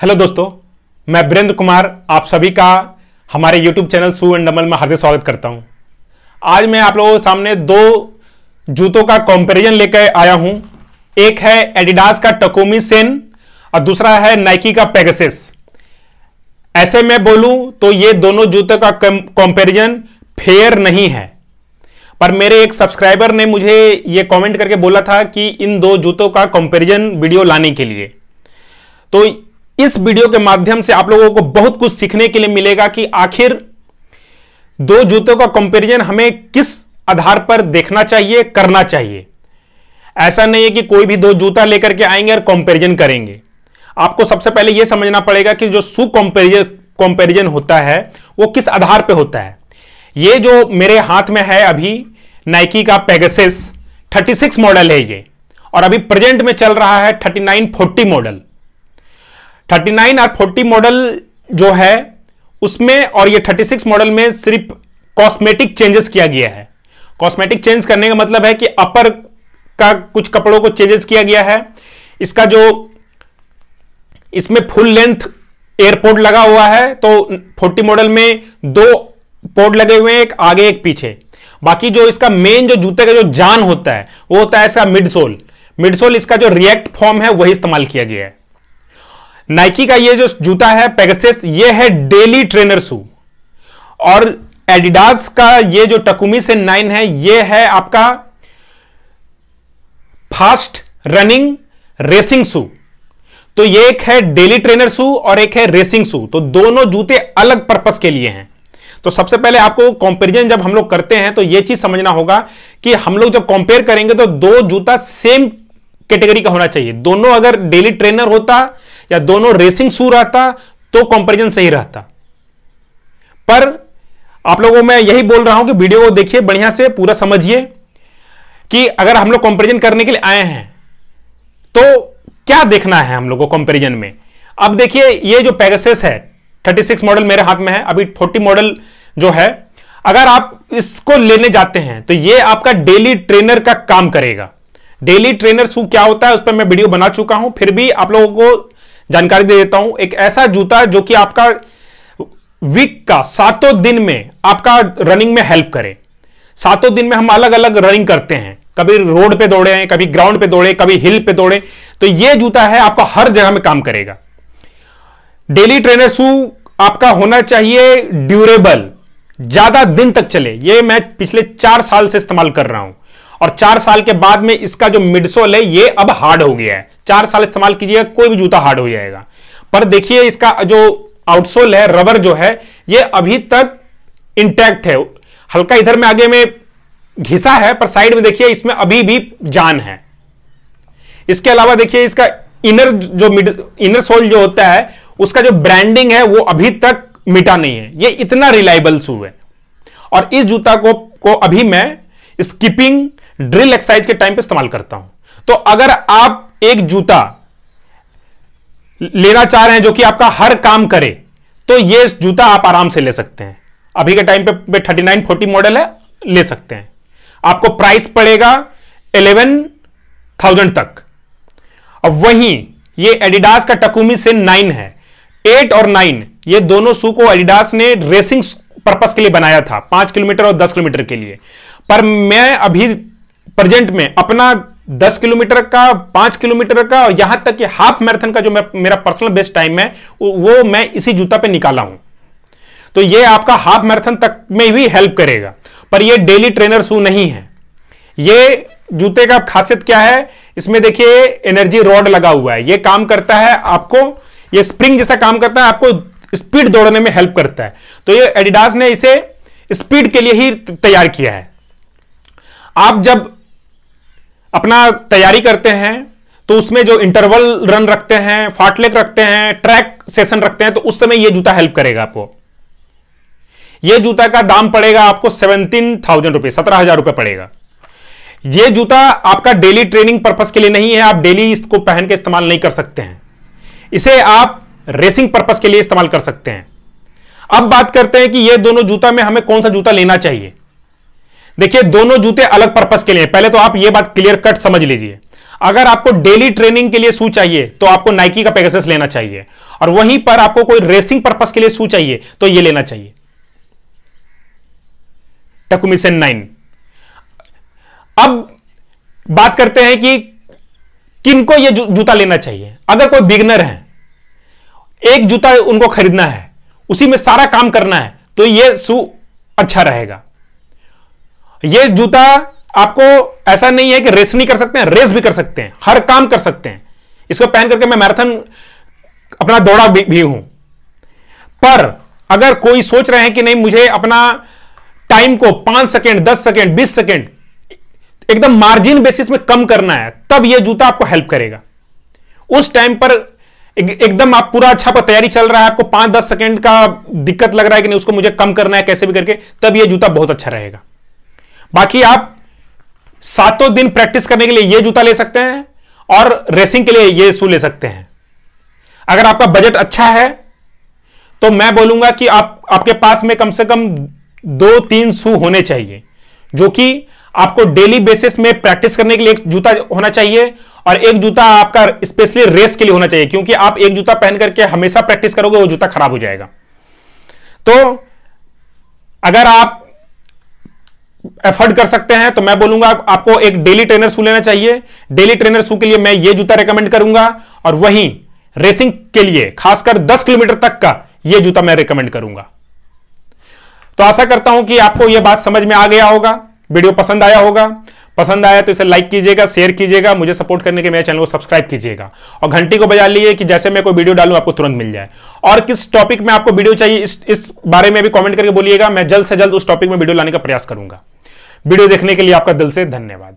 Hello दोस्तों, मैं वीरेंद्र कुमार, आप सभी का हमारे यूट्यूब चैनल सू एंड डमल में हार्दिक स्वागत करता हूँ। आज मैं आप लोगों के सामने दो जूतों का कंपैरिजन लेकर आया हूँ। एक है एडिडास का टकोमी सेन और दूसरा है नाइकी का पेगासिस ऐसे में बोलूँ तो ये दोनों जूतों का कंपैरिजन फेयर नहीं है। पर मेरे एक सब्सक्राइबर ने मुझे ये कमेंट करके बोला था कि इन दो जूतों का कंपैरिजन वीडियो लाने के लिए। तो इस वीडियो के माध्यम से आप लोगों को बहुत कुछ सीखने के लिए मिलेगा कि आखिर दो जूतों का कंपैरिजन हमें किस आधार पर देखना चाहिए, करना चाहिए। ऐसा नहीं है कि कोई भी दो जूता लेकर के आएँगे और कंपैरिजन करेंगे। आपको सबसे पहले यह समझना पड़ेगा कि जो सु कंपैरिजन कंपैरिजन होता है, वो किस आधार पर होता है। ये जो मेरे हाथ में है अभी नाइकी का पेगासिस 36 मॉडल है ये। और अभी प्रेजेंट में चल रहा है 3940 मॉडल 39 और 40 मॉडल जो है, उसमें और ये 36 मॉडल में सिर्फ़ कॉस्मेटिक चेंजेस किया गया है। कॉस्मेटिक चेंज करने का मतलब है कि अपर का कुछ कपड़ों को चेंजेस किया गया है। इसका जो, इसमें फुल लेंथ एयरपोर्ट लगा हुआ है तो 40 मॉडल में दो पोर्ट लगे हुए हैं, एक आगे, एक पीछे। बाकी जो इसका मेन जो जूते का जो जान होता है, वो होता है इसका मिडसोल मिडसोल इसका जो रिएक्ट फॉर्म है, वही इस्तेमाल किया गया है। नाइकी का ये जो जूता है पेगसेस ये है डेली ट्रेनर शू और एडिडास का ये जो टकुमी से नाइन है, ये है आपका फास्ट रनिंग रेसिंग शू तो ये एक है डेली ट्रेनर शू और एक है रेसिंग शू तो दोनों जूते अलग पर्पस के लिए हैं। तो सबसे पहले आपको कंपैरिजन जब हम लोग करते हैं तो यह चीज़ समझना होगा कि हम लोग जब कंपेयर करेंगे तो दो जूता सेम कैटेगरी का होना चाहिए। दोनों अगर डेली ट्रेनर होता या दोनों रेसिंग शू रहता तो कंपैरिजन सही रहता। पर आप लोगों, में यही बोल रहा हूँ कि वीडियो को देखिए, बढ़िया से, पूरा समझिए कि अगर हम लोग कंपैरिजन करने के लिए आए हैं तो क्या देखना है हम लोग को कंपैरिजन में? अब देखिए, ये जो पैगसेस है 36 मॉडल मेरे हाथ में है, अभी 40 मॉडल जो है, अगर आप इसको लेने जाते हैं तो ये आपका डेली ट्रेनर का काम करेगा। डेली ट्रेनर शू क्या होता है, उस पर मैं वीडियो बना चुका हूँ, फिर भी आप लोगों को जानकारी दे देता हूँ। एक ऐसा जूता जो कि आपका वीक का सातों दिन में आपका रनिंग में हेल्प करे। सातों दिन में हम अलग अलग रनिंग करते हैं। कभी रोड पे दौड़े हैं, कभी ग्राउंड पे दौड़े, कभी हिल पे दौड़े। तो यह जूता है, आपका हर जगह में काम करेगा। डेली ट्रेनर शू आपका होना चाहिए ड्यूरेबल ज़्यादा दिन तक चले। ये मैं पिछले चार साल से इस्तेमाल कर रहा हूँ। और चार साल के बाद में इसका जो मिडसोल है, ये अब हार्ड हो गया है। चार साल इस्तेमाल कीजिएगा, कोई भी जूता हार्ड हो जाएगा। पर देखिए, इसका जो आउटसोल है, रबर जो है, ये अभी तक इंटैक्ट है। हल्का इधर में आगे में घिसा है, पर साइड में देखिए, इसमें अभी भी जान है। इसके अलावा देखिए, इसका इनर जो मिड, इनर सोल जो होता है, उसका जो ब्रांडिंग है, वो अभी तक मिटा नहीं है। ये इतना रिलायबल शू है। और इस जूता को को अभी मैं स्कीपिंग ड्रिल एक्सरसाइज के टाइम पे इस्तेमाल करता हूँ। तो अगर आप एक जूता लेना चाह रहे हैं जो कि आपका हर काम करे तो ये जूता आप आराम से ले सकते हैं। अभी के टाइम पे थर्टी नाइन, फोर्टी मॉडल है, ले सकते हैं। आपको प्राइस पड़ेगा इलेवन थाउज़ेंड तक। अब वहीं ये एडिडास का टकुमी से नाइन है। एट और नाइन, ये दोनों शू को एडिडास ने रेसिंग पर्पस के लिए बनाया था, पाँच किलोमीटर और दस किलोमीटर के लिए। पर मैं अभी प्रेजेंट में, अपना दस किलोमीटर का, पाँच किलोमीटर का, और यहाँ तक कि हाफ़ मैराथन का जो मेरा पर्सनल बेस्ट टाइम है, वो मैं इसी जूता पे निकाला हूँ। तो ये आपका हाफ़ मैराथन तक में भी हेल्प करेगा। पर ये डेली ट्रेनर शू नहीं है। ये जूते का खासियत क्या है? इसमें देखिए एनर्जी रॉड लगा हुआ है। ये काम करता है आपको, ये स्प्रिंग जैसा काम करता है, आपको स्पीड दौड़ने में हेल्प करता है। तो ये एडिडास ने इसे स्पीड के लिए ही तैयार किया है। आप जब अपना तैयारी करते हैं तो उसमें जो इंटरवल रन रखते हैं फाटलेक रखते हैं ट्रैक सेशन रखते हैं तो उस समय यह जूता हेल्प करेगा आपको। यह जूता का दाम पड़ेगा आपको सेवनटीन थाउज़ेंड रुपए सत्रह हज़ार रुपए पड़ेगा। यह जूता आपका डेली ट्रेनिंग पर्पस के लिए नहीं है, आप डेली इसको पहन के इस्तेमाल नहीं कर सकते हैं। इसे आप रेसिंग पर्पस के लिए इस्तेमाल कर सकते हैं। अब बात करते हैं कि यह दोनों जूता में हमें कौन सा जूता लेना चाहिए। देखिए दोनों जूते अलग पर्पस के लिए पहले तो आप यह बात क्लियर कट समझ लीजिए। अगर आपको डेली ट्रेनिंग के लिए शू चाहिए तो आपको नाइकी का पेगासस लेना चाहिए। और वहीं पर आपको कोई रेसिंग पर्पस के लिए शू चाहिए तो ये लेना चाहिए। टकुमिसन नाइन अब बात करते हैं कि किनको ये जू, जूता लेना चाहिए। अगर कोई बिगनर है एक जूता उनको खरीदना है उसी में सारा काम करना है तो ये शू अच्छा रहेगा। ये जूता आपको ऐसा नहीं है कि रेस नहीं कर सकते हैं रेस भी कर सकते हैं हर काम कर सकते हैं। इसको पहन करके मैं मैराथन अपना दौड़ा भी, भी हूँ। पर अगर कोई सोच रहे हैं कि नहीं मुझे अपना टाइम को पाँच सेकेंड दस सेकेंड बीस सेकेंड एकदम मार्जिन बेसिस में कम करना है तब यह जूता आपको हेल्प करेगा। उस टाइम पर एक, एकदम आप पूरा अच्छा पर तैयारी चल रहा है आपको पाँच दस सेकेंड का दिक्कत लग रहा है कि नहीं उसको मुझे कम करना है कैसे भी करके तब यह जूता बहुत अच्छा रहेगा। बाकी आप सातों दिन प्रैक्टिस करने के लिए यह जूता ले सकते हैं और रेसिंग के लिए यह शू ले सकते हैं। अगर आपका बजट अच्छा है तो मैं बोलूँगा कि आप, आपके पास में कम से कम दो तीन शू होने चाहिए, जो कि आपको डेली बेसिस में प्रैक्टिस करने के लिए एक जूता होना चाहिए और एक जूता आपका स्पेशली रेस के लिए होना चाहिए, क्योंकि आप एक जूता पहन करके हमेशा प्रैक्टिस करोगे, वो जूता खराब हो जाएगा। तो अगर आप एफर्ड कर सकते हैं तो मैं बोलूँगा आप, आपको एक डेली ट्रेनर शू लेना चाहिए। डेली ट्रेनर शू के लिए मैं ये जूता रेकमेंड करूँगा और वहीं रेसिंग के लिए खासकर 10 किलोमीटर तक का ये जूता मैं रेकमेंड करूँगा। तो आशा करता हूँ कि आपको यह बात समझ में आ गया होगा वीडियो पसंद आया होगा। पसंद आया तो इसे लाइक कीजिएगा शेयर कीजिएगा मुझे सपोर्ट करने के मेरे चैनल को सब्सक्राइब कीजिएगा। और घंटी को बजा लीजिए कि जैसे मैं कोई वीडियो डालूं आपको तुरंत मिल जाए। और किस टॉपिक में आपको वीडियो चाहिए इस इस बारे में भी कमेंट करके बोलिएगा मैं जल्द से जल्द उस टॉपिक में वीडियो लाने का प्रयास करूँगा। वीडियो देखने के लिए आपका दिल से धन्यवाद।